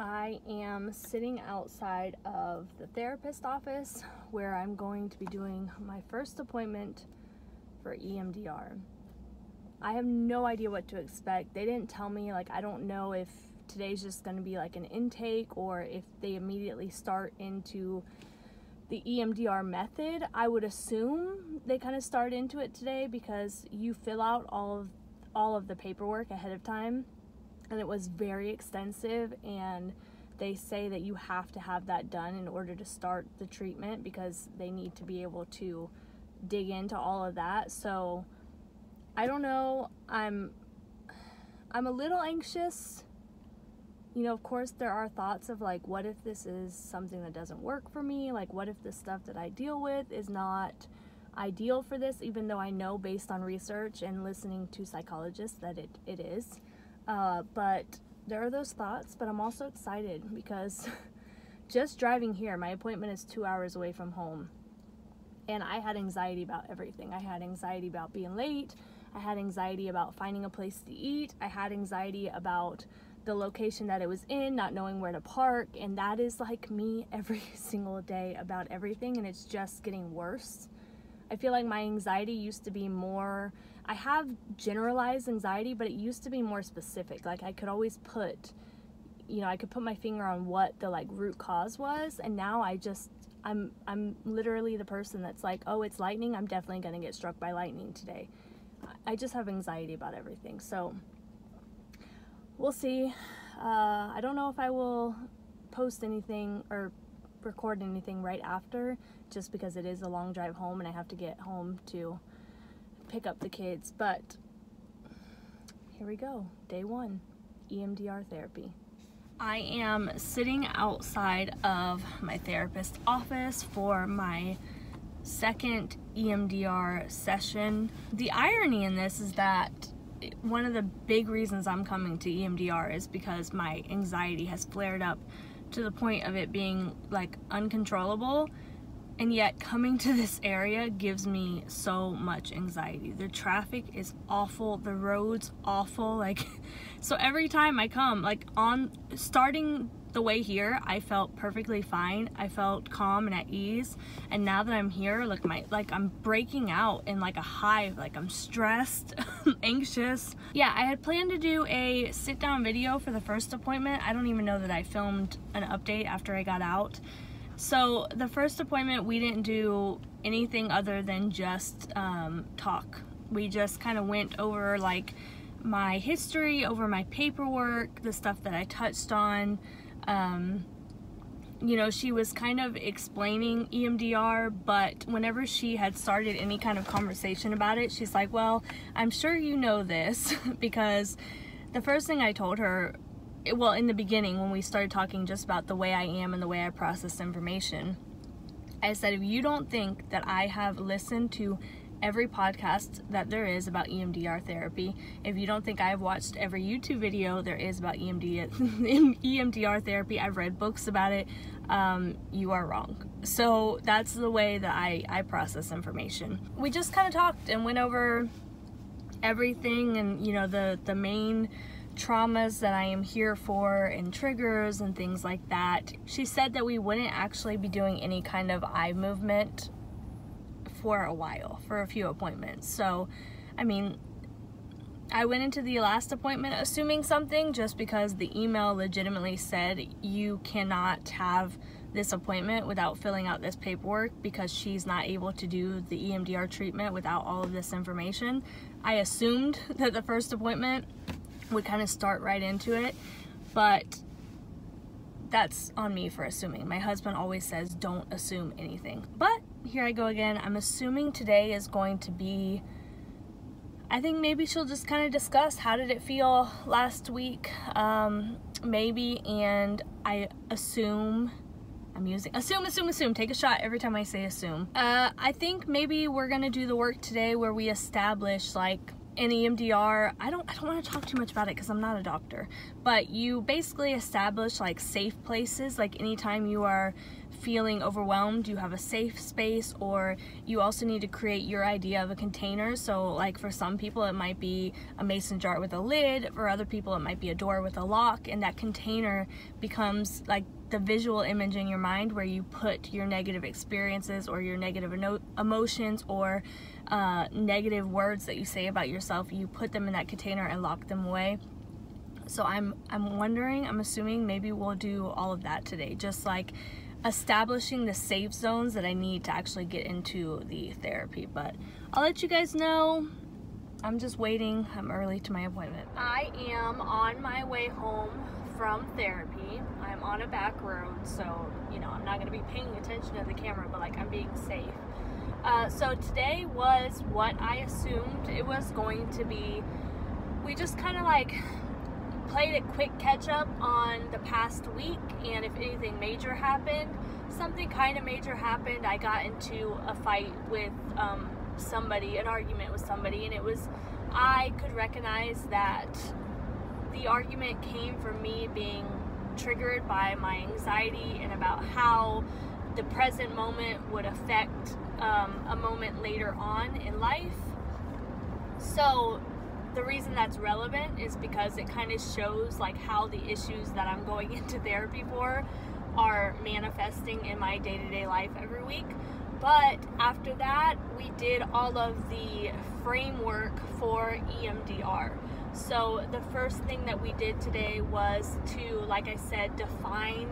I am sitting outside of the therapist office where I'm going to be doing my first appointment for EMDR. I have no idea what to expect. They didn't tell me, like, I don't know if today's just going to be like an intake or if they immediately start into the EMDR method. I would assume they kind of start into it today because you fill out all of all of the paperwork ahead of time and it was very extensive and they say that you have to have that done in order to start the treatment because they need to be able to dig into all of that. So I don't know. I'm I'm a little anxious. You know, of course there are thoughts of like what if this is something that doesn't work for me? Like what if the stuff that I deal with is not ideal for this even though I know based on research and listening to psychologists that it, it is. Uh, but there are those thoughts, but I'm also excited because just driving here, my appointment is two hours away from home. And I had anxiety about everything. I had anxiety about being late. I had anxiety about finding a place to eat. I had anxiety about the location that it was in, not knowing where to park. And that is like me every single day about everything. And it's just getting worse. I feel like my anxiety used to be more, I have generalized anxiety, but it used to be more specific. Like I could always put, you know, I could put my finger on what the like root cause was. And now I just, I'm, I'm literally the person that's like, oh, it's lightning. I'm definitely going to get struck by lightning today. I just have anxiety about everything. So we'll see. Uh, I don't know if I will post anything or record anything right after just because it is a long drive home and I have to get home to pick up the kids. But here we go, day one, EMDR therapy. I am sitting outside of my therapist's office for my second EMDR session. The irony in this is that one of the big reasons I'm coming to EMDR is because my anxiety has flared up to the point of it being like uncontrollable and yet coming to this area gives me so much anxiety. The traffic is awful the roads awful like so every time i come like on starting the way here i felt perfectly fine. I felt calm and at ease. And now that i'm here like my like i'm breaking out in like a hive like i'm stressed anxious. Yeah i had planned to do a sit down video for the first appointment. I don't even know that i filmed an update after i got out. So the first appointment we didn't do anything other than just um, talk. We just kind of went over like my history over my paperwork the stuff that i touched on um, you know, she was kind of explaining EMDR, but whenever she had started any kind of conversation about it, she's like, well, I'm sure you know this because the first thing I told her, well, in the beginning when we started talking just about the way I am and the way I process information, I said, if you don't think that I have listened to every podcast that there is about EMDR therapy. If you don't think I've watched every YouTube video there is about EMDR, EMDR therapy, I've read books about it, um, you are wrong. So that's the way that I, I process information. We just kind of talked and went over everything and, you know, the, the main traumas that I am here for and triggers and things like that. She said that we wouldn't actually be doing any kind of eye movement for a while, for a few appointments. So, I mean, I went into the last appointment assuming something just because the email legitimately said you cannot have this appointment without filling out this paperwork because she's not able to do the EMDR treatment without all of this information. I assumed that the first appointment would kind of start right into it, but that's on me for assuming. My husband always says don't assume anything. But here I go again. I'm assuming today is going to be I think maybe she'll just kind of discuss how did it feel last week, um, maybe, and I assume, I'm using, assume, assume, assume, take a shot every time I say assume. Uh, I think maybe we're gonna do the work today where we establish like in EMDR, I don't I don't want to talk too much about it because I'm not a doctor, but you basically establish like safe places. Like anytime you are feeling overwhelmed, you have a safe space, or you also need to create your idea of a container. So, like for some people, it might be a mason jar with a lid. For other people, it might be a door with a lock, and that container becomes like the visual image in your mind where you put your negative experiences or your negative emotions or uh, negative words that you say about yourself you put them in that container and lock them away so i'm i'm wondering i'm assuming maybe we'll do all of that today just like establishing the safe zones that i need to actually get into the therapy but i'll let you guys know i'm just waiting i'm early to my appointment i am on my way home from therapy. I'm on a back road, so you know I'm not going to be paying attention to the camera, but like I'm being safe. Uh, so today was what I assumed it was going to be. We just kind of like played a quick catch up on the past week, and if anything major happened, something kind of major happened. I got into a fight with um, somebody, an argument with somebody, and it was I could recognize that the argument came from me being triggered by my anxiety and about how the present moment would affect um, a moment later on in life. So, the reason that's relevant is because it kind of shows like how the issues that I'm going into therapy for are manifesting in my day-to-day life every week. But after that, we did all of the framework for EMDR. So the first thing that we did today was to, like I said, define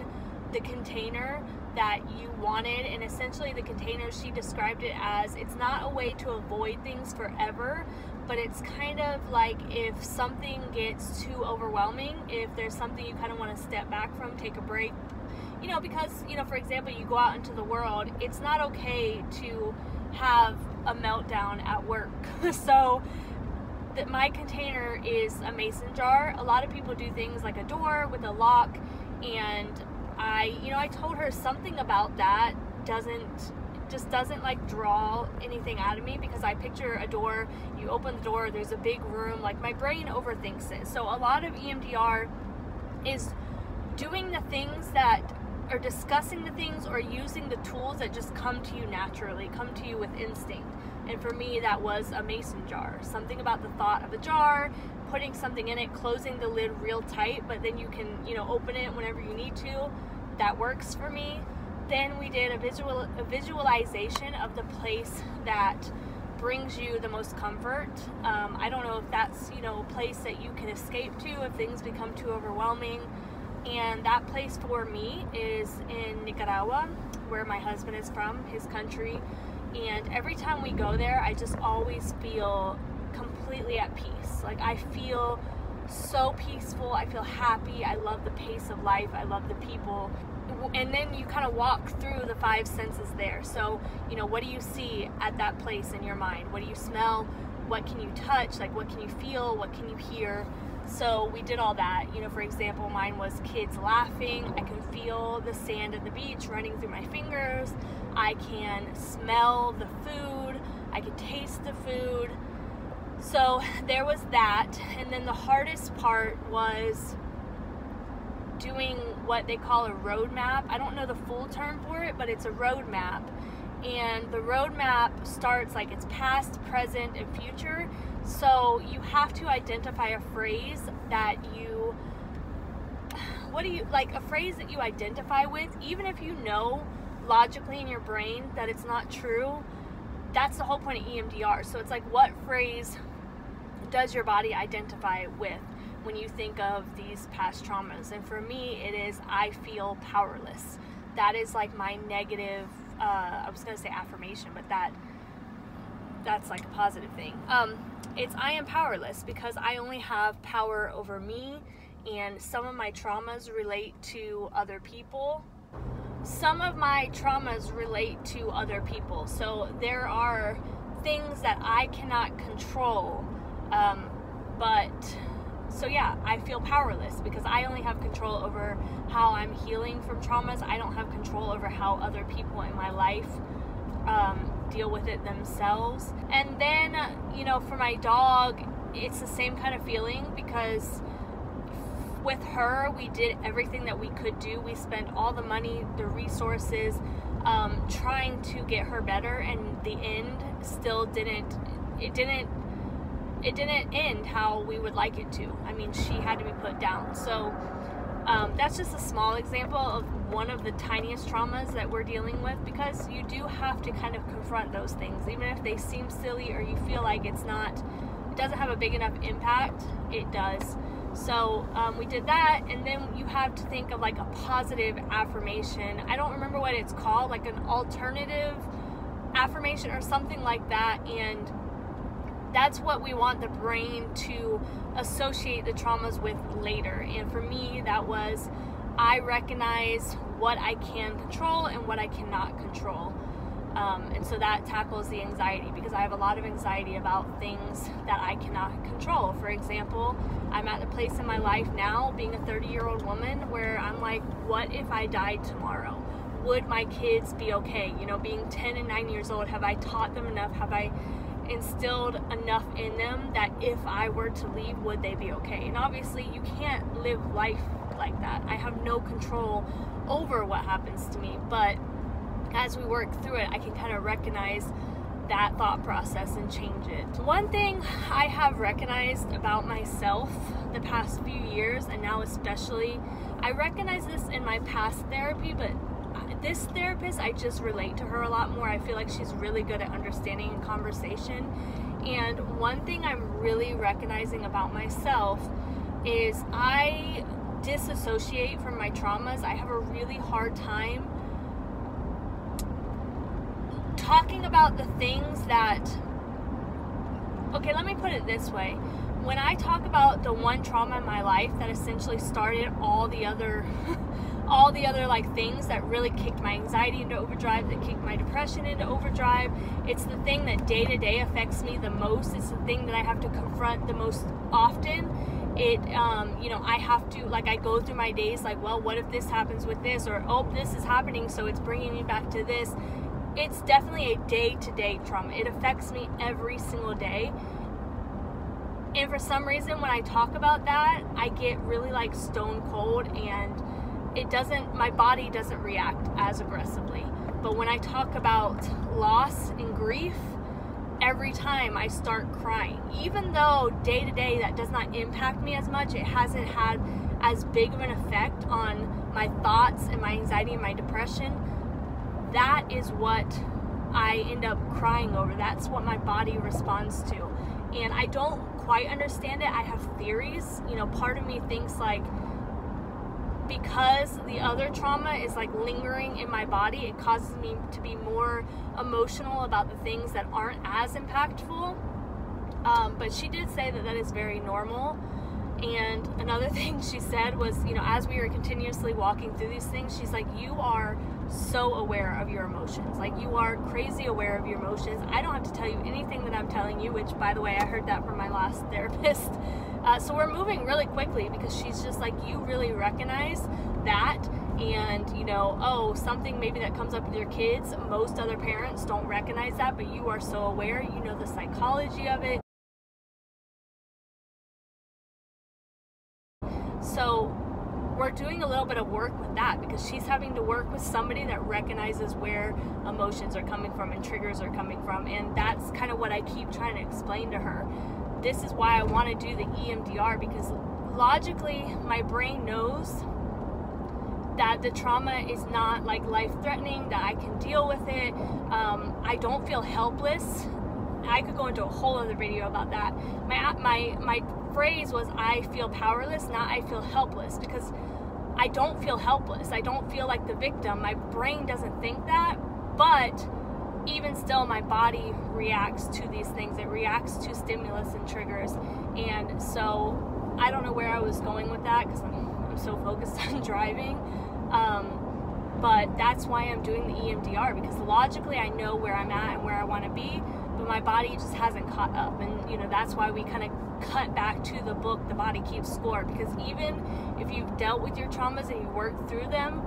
the container that you wanted and essentially the container she described it as it's not a way to avoid things forever but it's kind of like if something gets too overwhelming if there's something you kind of want to step back from take a break you know because you know for example you go out into the world it's not okay to have a meltdown at work so that my container is a mason jar. A lot of people do things like a door with a lock, and I, you know, I told her something about that doesn't just doesn't like draw anything out of me because I picture a door, you open the door, there's a big room, like my brain overthinks it. So a lot of EMDR is doing the things that are discussing the things or using the tools that just come to you naturally, come to you with instinct. And for me, that was a mason jar. Something about the thought of a jar, putting something in it, closing the lid real tight, but then you can, you know, open it whenever you need to. That works for me. Then we did a visual a visualization of the place that brings you the most comfort. Um, I don't know if that's, you know, a place that you can escape to if things become too overwhelming. And that place for me is in Nicaragua, where my husband is from, his country. And every time we go there, I just always feel completely at peace. Like I feel so peaceful. I feel happy. I love the pace of life. I love the people. And then you kind of walk through the five senses there. So, you know, what do you see at that place in your mind? What do you smell? What can you touch? Like, what can you feel? What can you hear? So we did all that. You know, for example, mine was kids laughing. I can feel the sand at the beach running through my fingers. I can smell the food. I can taste the food. So there was that. And then the hardest part was doing what they call a roadmap. I don't know the full term for it, but it's a roadmap. And the roadmap starts like it's past, present, and future. So you have to identify a phrase that you, what do you, like a phrase that you identify with, even if you know logically in your brain that it's not true. That's the whole point of EMDR. So it's like, what phrase does your body identify with when you think of these past traumas? And for me, it is I feel powerless. That is like my negative, uh, I was to say affirmation, but that that's like a positive thing. Um, it's I am powerless because I only have power over me, and some of my traumas relate to other people. Some of my traumas relate to other people. So there are things that I cannot control. Um, but so yeah, I feel powerless because I only have control over how I'm healing from traumas. I don't have control over how other people in my life um, deal with it themselves. And then, you know, for my dog, it's the same kind of feeling because with her, we did everything that we could do. We spent all the money, the resources, um, trying to get her better, and the end still didn't. It didn't. It didn't end how we would like it to. I mean, she had to be put down. So um, that's just a small example of one of the tiniest traumas that we're dealing with because you do have to kind of confront those things, even if they seem silly or you feel like it's not. It doesn't have a big enough impact. It does. So um, we did that, and then you have to think of like a positive affirmation. I don't remember what it's called, like an alternative affirmation or something like that. And that's what we want the brain to associate the traumas with later. And for me, that was I recognize what I can control and what I cannot control. Um, and so that tackles the anxiety because I have a lot of anxiety about things that I cannot control. For example, I'm at a place in my life now, being a 30 year old woman, where I'm like, what if I died tomorrow? Would my kids be okay? You know, being 10 and 9 years old, have I taught them enough? Have I instilled enough in them that if I were to leave, would they be okay? And obviously, you can't live life like that. I have no control over what happens to me, but as we work through it, I can kind of recognize that thought process and change it. One thing I have recognized about myself the past few years, and now especially, I recognize this in my past therapy, but this therapist, I just relate to her a lot more. I feel like she's really good at understanding and conversation. And one thing I'm really recognizing about myself is I disassociate from my traumas. I have a really hard time talking about the things that okay let me put it this way when i talk about the one trauma in my life that essentially started all the other all the other like things that really kicked my anxiety into overdrive that kicked my depression into overdrive. It's the thing that day to day affects me the most. It's the thing that i have to confront the most often. It um, you know i have to like i go through my days like well what if this happens with this? Or oh this is happening so it's bringing me back to this. It's definitely a day-to-day trauma. It affects me every single day. And for some reason when i talk about that i get really like stone cold and it doesn't my body doesn't react as aggressively but when i talk about loss and grief every time i start crying even though day to day that does not impact me as much it hasn't had as big of an effect on my thoughts and my anxiety and my depression that is what I end up crying over. That's what my body responds to. And I don't quite understand it. I have theories. You know, part of me thinks like because the other trauma is like lingering in my body, it causes me to be more emotional about the things that aren't as impactful. Um, but she did say that that is very normal. And another thing she said was, you know, as we were continuously walking through these things, she's like, you are so aware of your emotions. Like you are crazy aware of your emotions. I don't have to tell you anything that I'm telling you, which by the way, I heard that from my last therapist. Uh, so we're moving really quickly because she's just like, you really recognize that. And you know, oh, something maybe that comes up with your kids, most other parents don't recognize that, but you are so aware, you know the psychology of it. So we're doing a little bit of work with that because she's having to work with somebody that recognizes where emotions are coming from and triggers are coming from. And that's kind of what I keep trying to explain to her. This is why I want to do the EMDR because logically, my brain knows that the trauma is not like life threatening, that I can deal with it. Um, I don't feel helpless. I could go into a whole other video about that. My my my phrase was I feel powerless, not I feel helpless because I don't feel helpless. I don't feel like the victim. My brain doesn't think that, but even still my body reacts to these things. It reacts to stimulus and triggers. And so I don't know where I was going with that because I'm, I'm, so focused on driving. Um, but that's why I'm doing the EMDR because logically I know where I'm at and where I want to be, but my body just hasn't caught up. And you know, that's why we kind of cut back to the book, The Body Keeps Score, because even if you've dealt with your traumas and you work through them,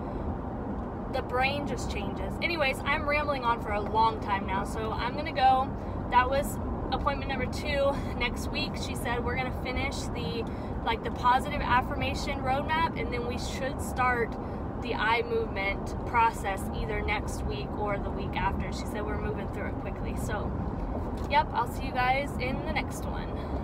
the brain just changes. Anyways, I'm rambling on for a long time now, so I'm gonna go. That was appointment number two next week. She said we're gonna finish the like the positive affirmation roadmap, and then we should start the eye movement process either next week or the week after. She said we're moving through it quickly. So, yep, I'll see you guys in the next one.